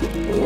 Bye.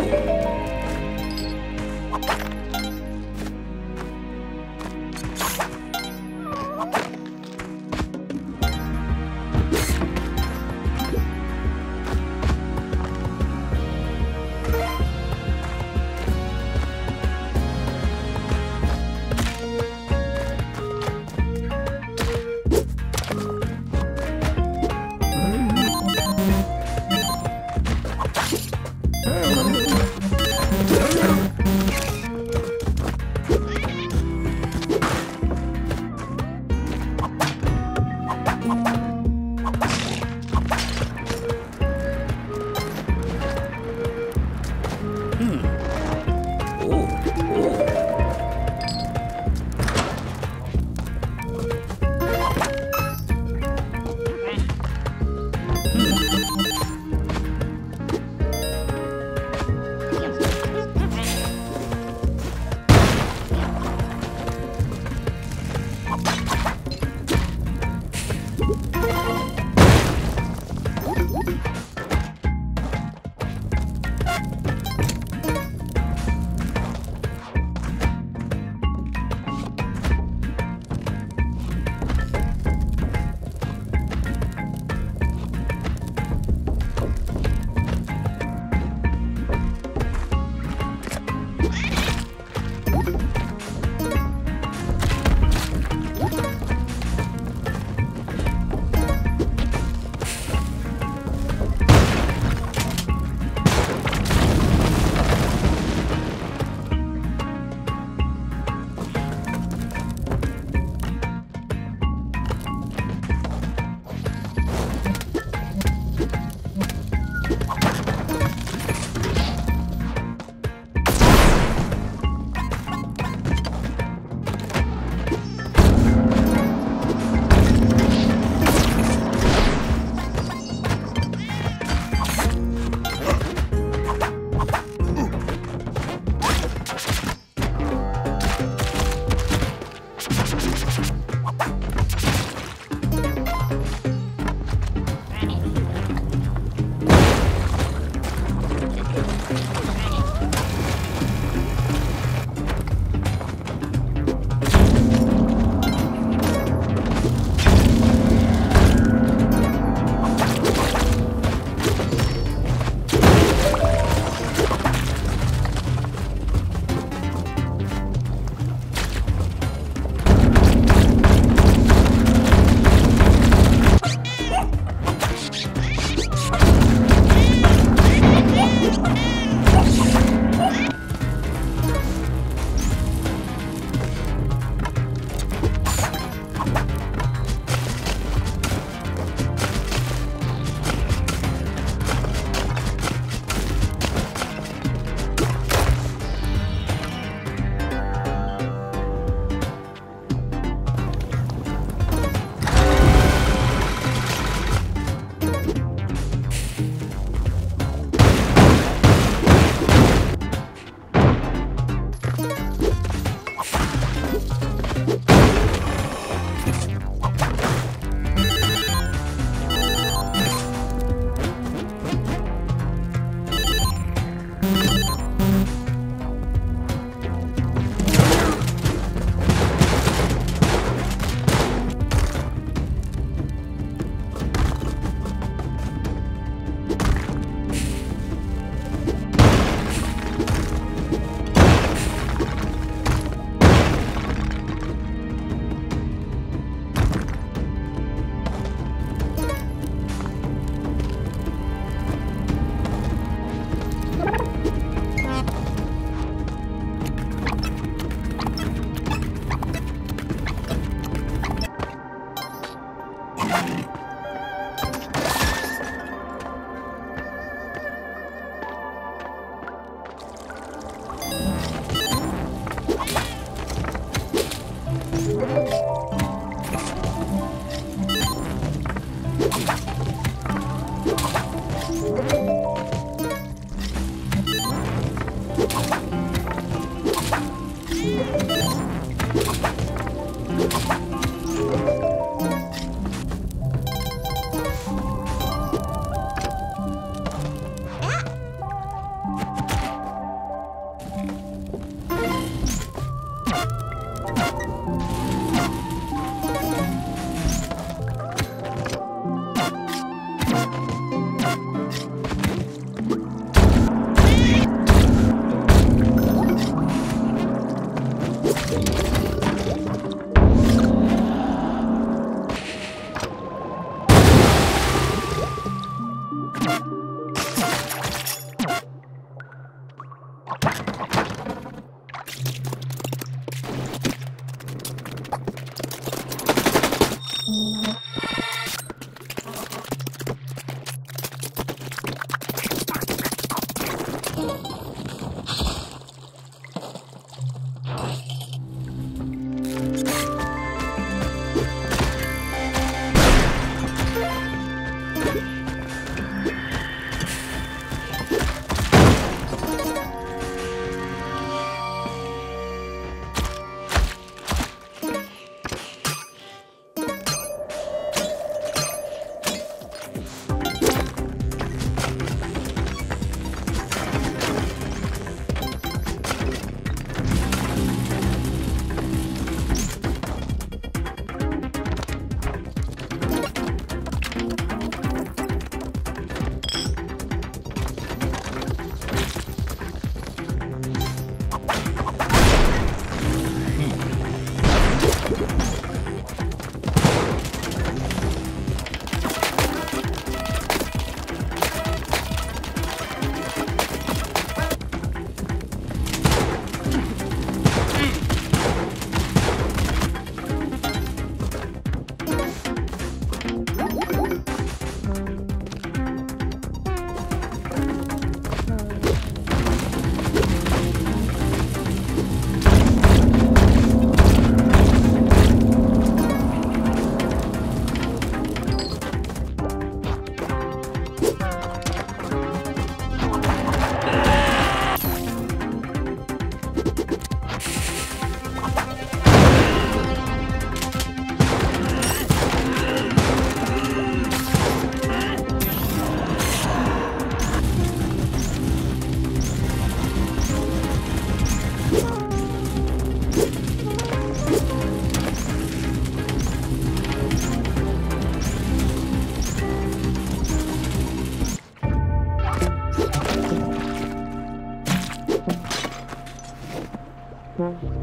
Mm-hmm.